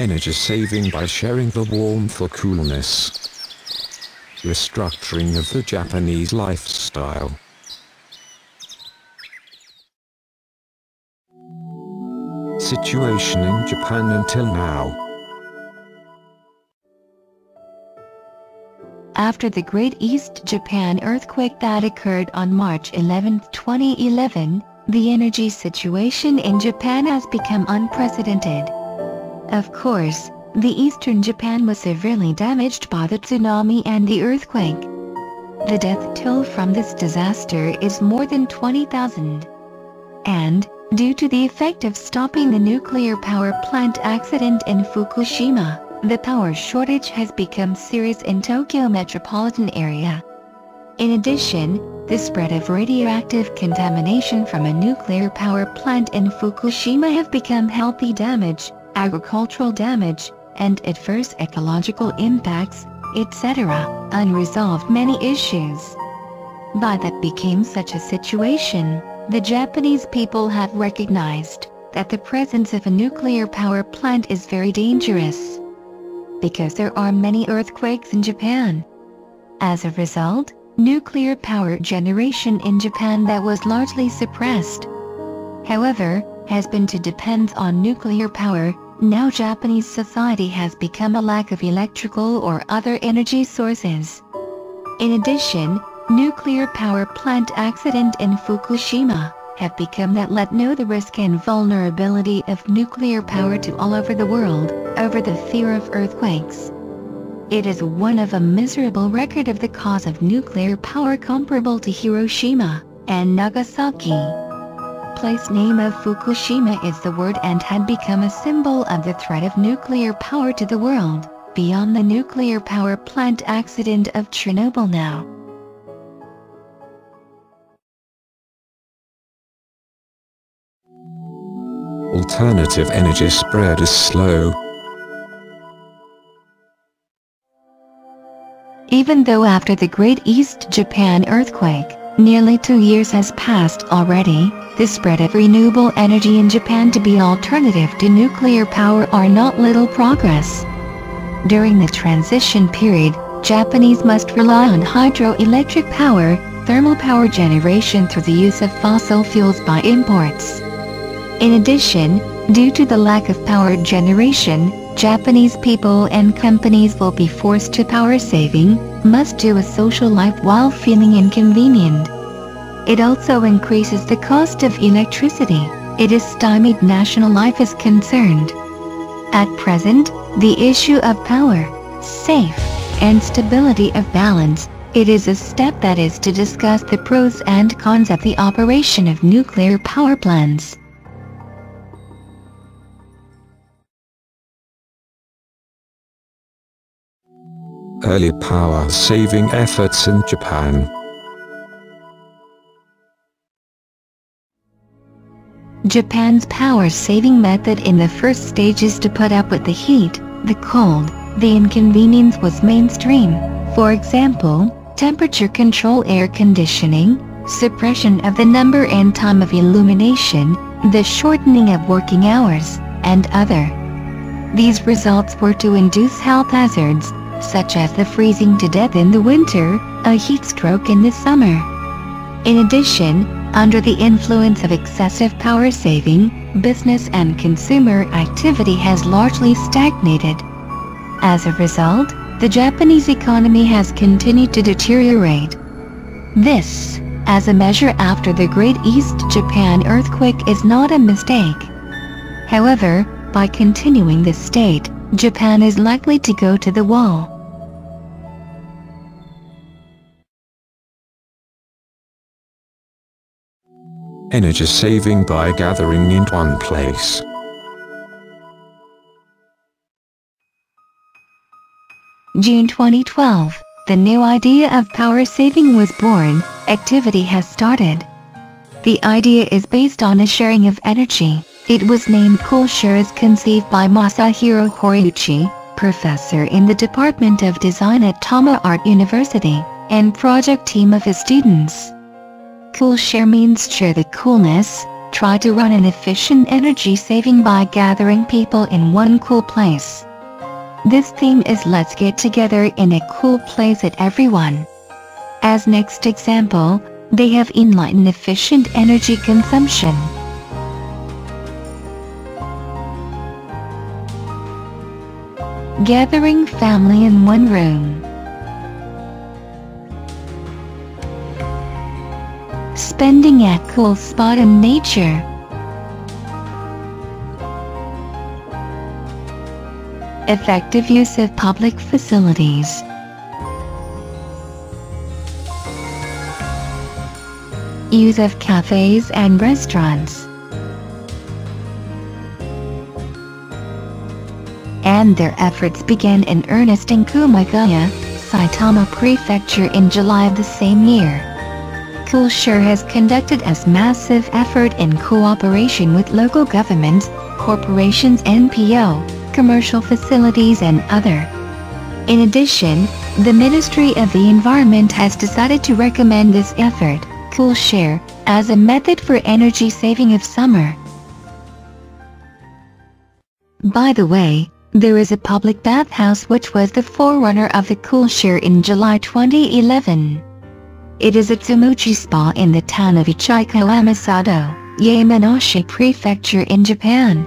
Energy saving by sharing the warmth or coolness. Restructuring of the Japanese lifestyle. Situation in Japan until now. After the Great East Japan earthquake that occurred on March 11, 2011, the energy situation in Japan has become unprecedented. Of course, the eastern Japan was severely damaged by the tsunami and the earthquake. The death toll from this disaster is more than 20,000. And, Due to the effect of stopping the nuclear power plant accident in Fukushima, the power shortage has become serious in Tokyo metropolitan area. In addition, the spread of radioactive contamination from a nuclear power plant in Fukushima have become healthy damage, agricultural damage, and adverse ecological impacts, etc., unresolved many issues. By that became such a situation, the Japanese people have recognized that the presence of a nuclear power plant is very dangerous because there are many earthquakes in Japan. As a result, nuclear power generation in Japan that was largely suppressed, however, has been to depend on nuclear power, now Japanese society has become a lack of electrical or other energy sources. In addition, nuclear power plant accident in Fukushima, have become that let know the risk and vulnerability of nuclear power to all over the world, over the fear of earthquakes. It is one of a miserable record of the cause of nuclear power comparable to Hiroshima and Nagasaki. Place name of Fukushima is the word and had become a symbol of the threat of nuclear power to the world, beyond the nuclear power plant accident of Chernobyl now. Alternative energy spread is slow. Even though after the Great East Japan earthquake, nearly two years has passed already, the spread of renewable energy in Japan to be alternative to nuclear power are not little progress. During the transition period, Japanese must rely on hydroelectric power, thermal power generation through the use of fossil fuels by imports. In addition, due to the lack of power generation, Japanese people and companies will be forced to power saving, must do a social life while feeling inconvenient. It also increases the cost of electricity, it is stymied national life is concerned. At present, the issue of power, safe, and stability of balance, it is a step that is to discuss the pros and cons of the operation of nuclear power plants. Early power saving efforts in Japan. Japan's power-saving method in the first stage is to put up with the heat, the cold, the inconvenience was mainstream, for example, temperature control air conditioning, suppression of the number and time of illumination, the shortening of working hours, and other. These results were to induce health hazards, such as the freezing to death in the winter, a heat stroke in the summer. In addition, under the influence of excessive power saving, business and consumer activity has largely stagnated. As a result, the Japanese economy has continued to deteriorate. This, as a measure after the Great East Japan earthquake is not a mistake. However, by continuing this state, Japan is likely to go to the wall. Energy saving by gathering in one place. June 2012, the new idea of power saving was born, activity has started. The idea is based on a sharing of energy. It was named CoolShare as conceived by Masahiro Horiuchi, professor in the Department of Design at Tama Art University, and project team of his students. CoolShare means share the coolness, try to run an efficient energy saving by gathering people in one cool place. This theme is let's get together in a cool place at everyone. As next example, they have enlightened efficient energy consumption. Gathering family in one room. Spending at cool spot in nature. Effective use of public facilities. Use of cafes and restaurants. And their efforts began in earnest in Kumagaya, Saitama Prefecture in July of the same year. Coolshare has conducted a massive effort in cooperation with local governments, corporations NPO, commercial facilities and other. In addition, the Ministry of the Environment has decided to recommend this effort, Coolshare, as a method for energy saving of summer. By the way, there is a public bathhouse which was the forerunner of the Coolshare in July 2011. It is at Tsumugi Spa in the town of Ichikawamisato, Yamanashi Prefecture in Japan.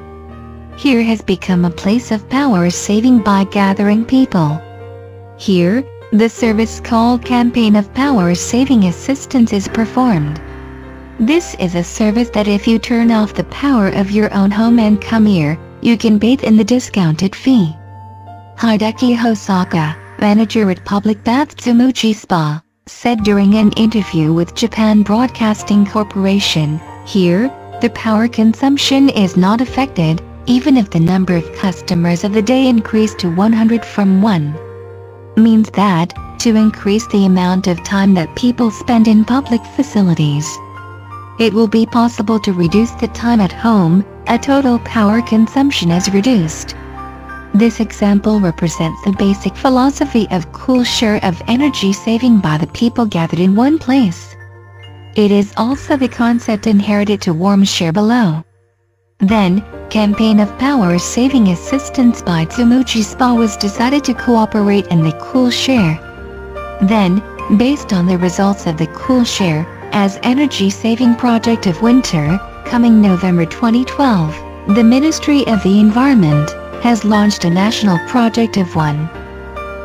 Here has become a place of power saving by gathering people. Here, the service called Campaign of Power Saving Assistance is performed. This is a service that if you turn off the power of your own home and come here, you can bathe in the discounted fee. Hideki Hosaka, manager at Public Bath Tsumugi Spa, said during an interview with Japan Broadcasting Corporation, here, the power consumption is not affected, even if the number of customers of the day increased to 100 from 1. Means that, to increase the amount of time that people spend in public facilities, it will be possible to reduce the time at home, a total power consumption is reduced. This example represents the basic philosophy of cool share of energy saving by the people gathered in one place. It is also the concept inherited to warm share below. Then, Campaign of Power Saving Assistance by Tsumugi Spa was decided to cooperate in the Cool Share. Then, based on the results of the Cool Share, as Energy Saving Project of Winter, coming November 2012, the Ministry of the Environment, has launched a national project of one.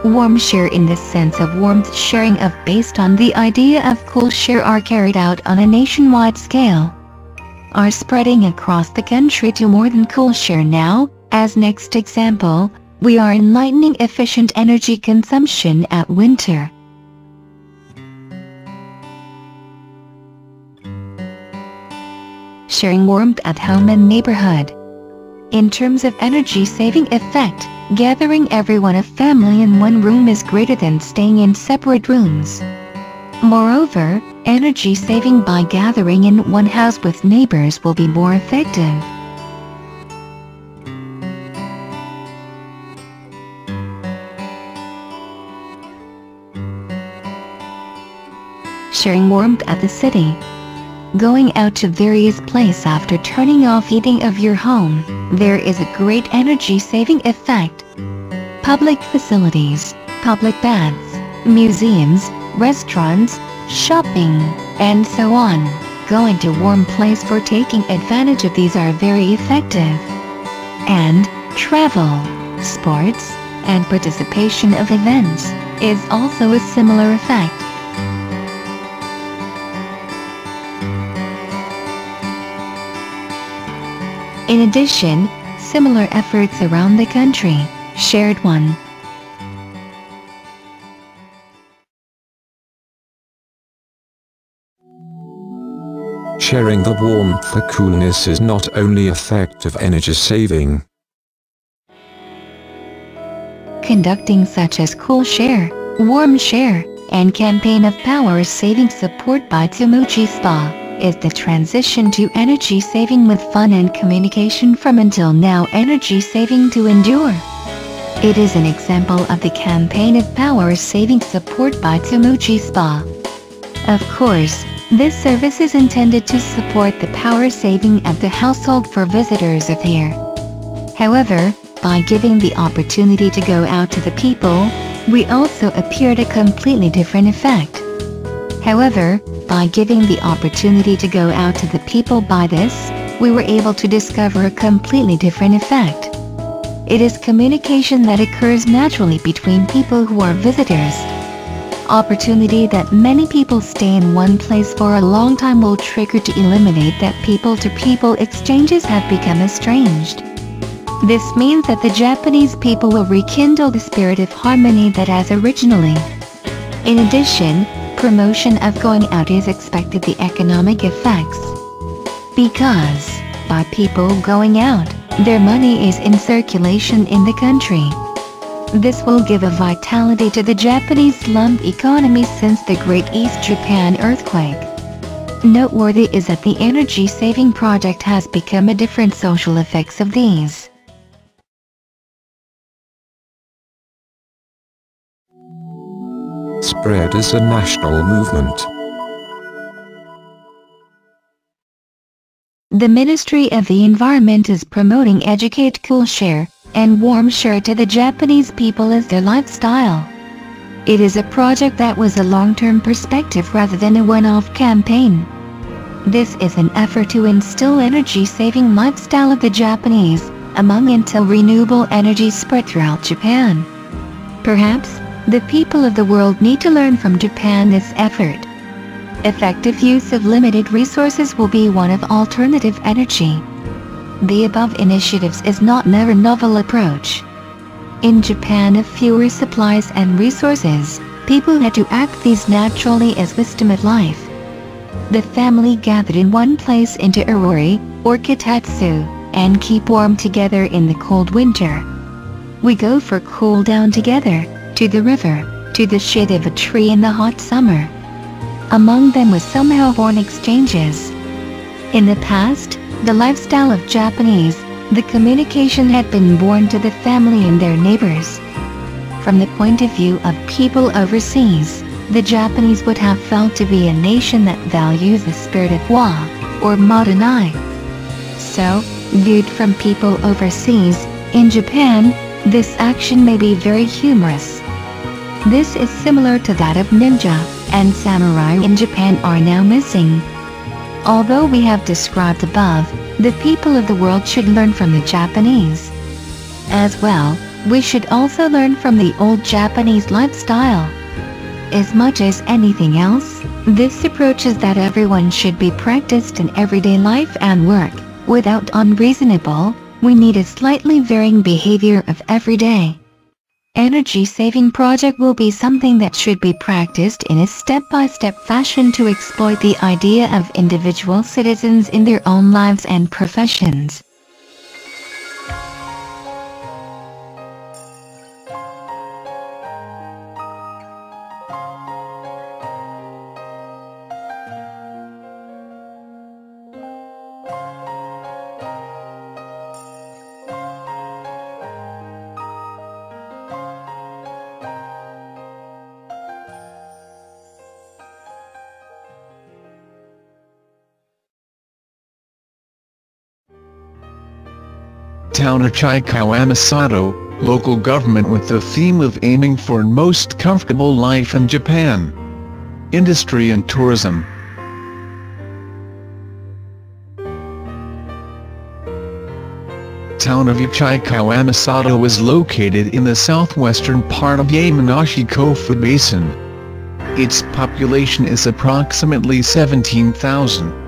Warm share in the sense of warmth sharing of based on the idea of cool share are carried out on a nationwide scale. Are spreading across the country to more than cool share now, as next example, we are enlightening efficient energy consumption at winter. Sharing warmth at home and neighborhood. In terms of energy saving effect, gathering everyone a family in one room is greater than staying in separate rooms. Moreover, energy saving by gathering in one house with neighbors will be more effective. Sharing warmth at the city going out to various places after turning off heating of your home, there is a great energy saving effect. Public facilities, public baths, museums, restaurants, shopping, and so on, going to warm place for taking advantage of these are very effective. And, travel, sports, and participation of events, is also a similar effect. In addition, similar efforts around the country, shared one. Sharing the warmth for coolness is not only effective energy saving. Conducting such as Cool Share, Warm Share, and Campaign of Power Saving Support by Tsumugi Spa is the transition to energy saving with fun and communication from until now energy saving to endure. It is an example of the campaign of power saving support by Tsumugi Spa. Of course, This service is intended to support the power saving at the household for visitors of here. However, by giving the opportunity to go out to the people, we also appeared a completely different effect. However, by giving the opportunity to go out to the people by this, we were able to discover a completely different effect. It is communication that occurs naturally between people who are visitors. Opportunity that many people stay in one place for a long time will trigger to eliminate that people-to-people -people exchanges have become estranged. This means that the Japanese people will rekindle the spirit of harmony that has originally. In addition, promotion of going out is expected the economic effects. Because, by people going out, their money is in circulation in the country. This will give a vitality to the Japanese slum economy since the Great East Japan earthquake. Noteworthy is that the energy-saving project has become a different social effects of these. Spread as a national movement. The Ministry of the Environment is promoting Educate Cool Share and Warm Share to the Japanese people as their lifestyle. It is a project that was a long-term perspective rather than a one-off campaign. This is an effort to instill energy-saving lifestyle of the Japanese, among until renewable energy spread throughout Japan. Perhaps, the people of the world need to learn from Japan this effort. Effective use of limited resources will be one of alternative energy. The above initiatives is not never novel approach. In Japan of fewer supplies and resources, people had to act these naturally as wisdom of life. The family gathered in one place into Irori, or Kotatsu, and keep warm together in the cold winter. We go for cool down together, to the river, to the shade of a tree in the hot summer. Among them was somehow born exchanges. In the past, the lifestyle of Japanese, the communication had been born to the family and their neighbors. From the point of view of people overseas, the Japanese would have felt to be a nation that values the spirit of wa, or Mottainai. So, viewed from people overseas, in Japan, this action may be very humorous. This is similar to that of ninja, and samurai in Japan are now missing. Although we have described above, the people of the world should learn from the Japanese. As well, we should also learn from the old Japanese lifestyle. As much as anything else, this approach is that everyone should be practiced in everyday life and work, without unreasonable, we need a slightly varying behavior of every day. Energy-saving project will be something that should be practiced in a step-by-step -step fashion to exploit the idea of individual citizens in their own lives and professions. Town of Chikawa local government with the theme of aiming for most comfortable life in Japan. Industry and tourism. Town of Ichikawa is located in the southwestern part of Yamanashi Kofu Basin. Its population is approximately 17,000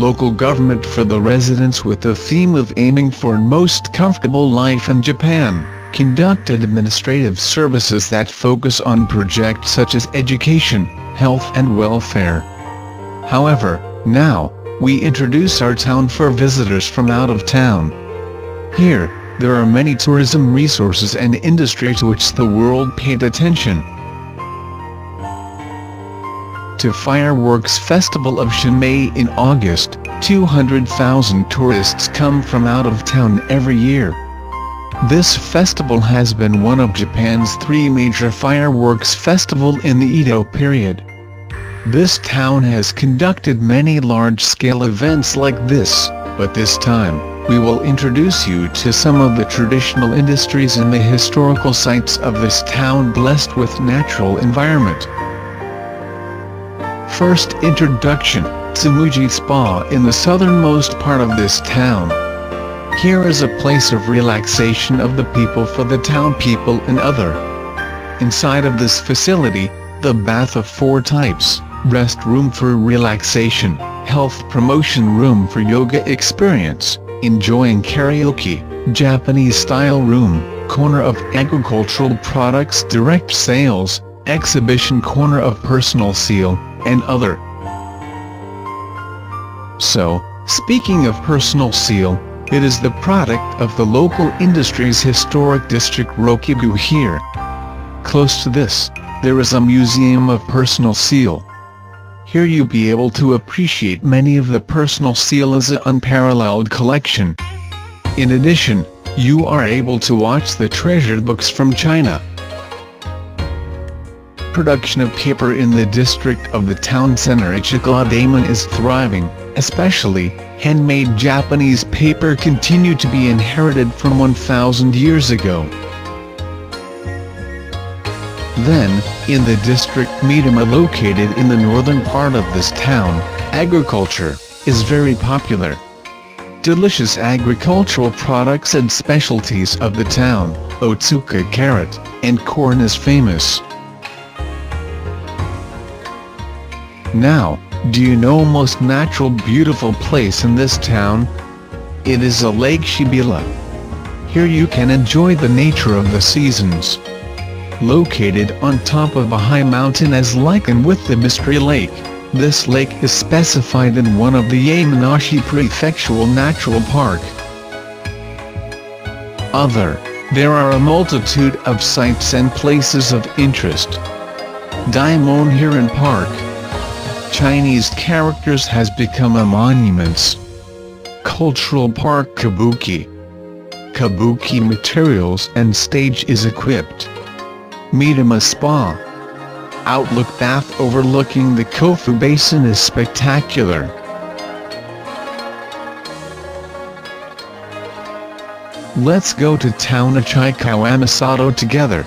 local government for the residents with the theme of aiming for most comfortable life in Japan, conducted administrative services that focus on projects such as education, health and welfare. However, now, we introduce our town for visitors from out of town. Here, there are many tourism resources and industry to which the world paid attention to Fireworks Festival of Shinmei in August, 200,000 tourists come from out of town every year. This festival has been one of Japan's three major fireworks festival in the Edo period. This town has conducted many large-scale events like this, but this time, we will introduce you to some of the traditional industries and the historical sites of this town blessed with natural environment. First introduction, Tsumugi Spa in the southernmost part of this town. Here is a place of relaxation of the people for the town people and other. Inside of this facility, the bath of four types, rest room for relaxation, health promotion room for yoga experience, enjoying karaoke, Japanese style room, corner of agricultural products direct sales, exhibition corner of personal seal, and other. So, speaking of personal seal, it is the product of the local industry's historic district Rokugo here. Close to this, there is a museum of personal seal. Here you be able to appreciate many of the personal seal as an unparalleled collection. In addition, you are able to watch the treasured books from China. Production of paper in the district of the town center Ichigo is thriving, especially, handmade Japanese paper continue to be inherited from 1000 years ago. Then, in the district Mitama located in the northern part of this town, agriculture is very popular. Delicious agricultural products and specialties of the town, Otsuka carrot, and corn is famous. Now, do you know most natural beautiful place in this town? It is a Lake Shibire. Here you can enjoy the nature of the seasons located on top of a high mountain as likened with the Mystery Lake. This lake is specified in one of the Yamanashi Prefectural Natural Park. Other, there are a multitude of sites and places of interest. Daimon Hiran Park. Chinese characters has become a monuments. Cultural Park Kabuki. Kabuki materials and stage is equipped. Mitama Spa. Outlook bath overlooking the Kofu Basin is spectacular. Let's go to town Ichikawamisato together.